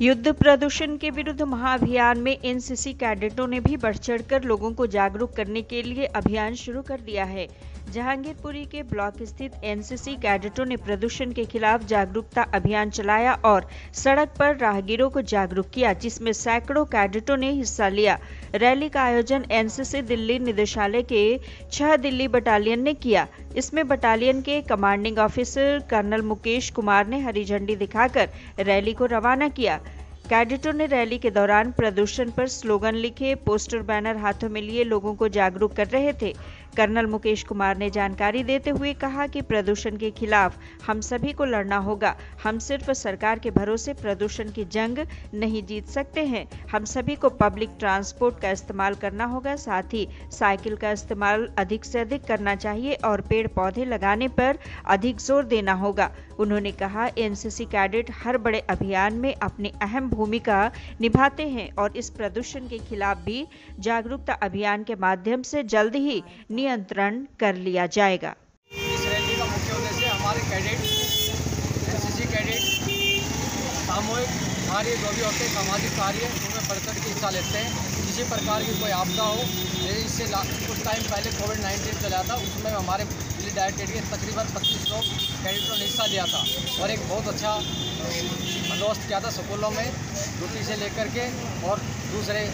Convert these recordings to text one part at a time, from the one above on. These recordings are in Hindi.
युद्ध प्रदूषण के विरुद्ध महाअभियान में एनसीसी कैडेटों ने भी बढ़ चढ़कर लोगों को जागरूक करने के लिए अभियान शुरू कर दिया है। जहांगीरपुरी के ब्लॉक स्थित एनसीसी कैडेटों ने प्रदूषण के खिलाफ जागरूकता अभियान चलाया और सड़क पर राहगीरों को जागरूक किया, जिसमें सैकड़ों कैडेटों ने हिस्सा लिया। रैली का आयोजन एनसीसी दिल्ली निदेशालय के छह दिल्ली बटालियन ने किया। इसमें बटालियन के commanding officer colonel Mukesh Kumar ने हरी झंडी दिखाकर रैली को रवाना किया। कैडेटों ने रैली के दौरान प्रदूषण पर स्लोगन लिखे, पोस्टर, बैनर हाथों में लिए लोगों को जागरूक कर रहे थे। कर्नल मुकेश कुमार ने जानकारी देते हुए कहा कि प्रदूषण के खिलाफ हम सभी को लड़ना होगा। हम सिर्फ़ सरकार के भरोसे प्रदूषण की जंग नहीं जीत सकते हैं। हम सभी को पब्लिक ट्रांसपोर्ट का इस्तेमाल करना होगा, साथ ही साइकिल का इस्तेमाल अधिक से अधिक करना चाहिए और पेड़ पौधे लगाने पर अधिक ज़ोर देना होगा। उन्होंने कहा, एनसीसी कैडेट हर बड़े अभियान में अपनी अहम भूमिका निभाते हैं और इस प्रदूषण के खिलाफ भी जागरूकता अभियान के माध्यम से जल्द ही नियंत्रण कर लिया जाएगा। इस रैली का मुख्य उद्देश्य हमारे कैडेट, एनसीसी कैडेट, सामूहिक कार्य, जो भी होते हैं, सामाजिक कार्य, उनमें बढ़ चढ़ के हिस्सा लेते हैं। किसी प्रकार की कोई आपदा हो इससे कुछ टाइम पहले कोविड नाइन्टीन चला था, उसमें हमारे दिल्ली के तकरीबन पच्चीस लोग कैडेटों ने हिस्सा लिया था और एक बहुत अच्छा बंदोबस्त किया था स्कूलों में, ड्यूटी से लेकर के और दूसरे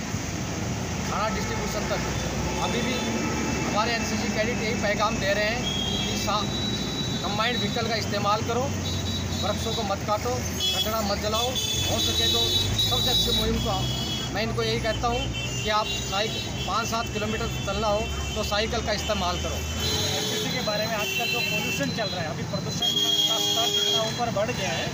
खाना डिस्ट्रीब्यूशन तक। अभी भी हमारे एनसीसी कैडेट यही पैगाम दे रहे हैं कि कंबाइंड व्हीकल का इस्तेमाल करो वृक्षों को मत काटो कचरा मत जलाओ हो सके तो सबसे अच्छी मुहिम को मैं इनको यही कहता हूँ कि आप साइकिल पाँच सात किलोमीटर चलना हो तो साइकिल का इस्तेमाल करो। एनसीसी के बारे में आजकल जो पोल्यूशन चल रहा है अभी प्रदूषण का स्तर जितना ऊपर बढ़ गया है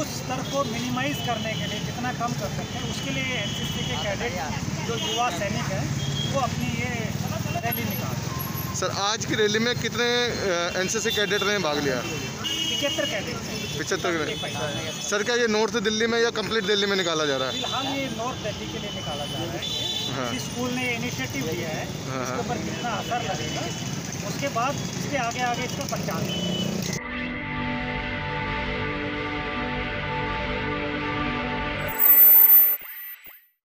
उस स्तर को मिनिमाइज करने के लिए जितना कम कर सकते हैं उसके लिए एनसीसी के कैडेट जो युवा सैनिक हैं वो अपनी ये रैली निकाल सर आज की रैली में कितने एनसीसी कैडेट ने भाग लिया? पिछहत्तर कैडेट पिछहत्तर सर क्या ये नॉर्थ दिल्ली में या कंप्लीट दिल्ली में निकाला जा रहा है? फ़िलहाल ये नॉर्थ दिल्ली के लिए निकाला जा रहा है। हाँ। स्कूल ने इनिशिएटिव लिया है हाँ, हाँ। उसके ऊपर कितना असर लगेगा उसके बाद इसके आगे आगे इसको पहचान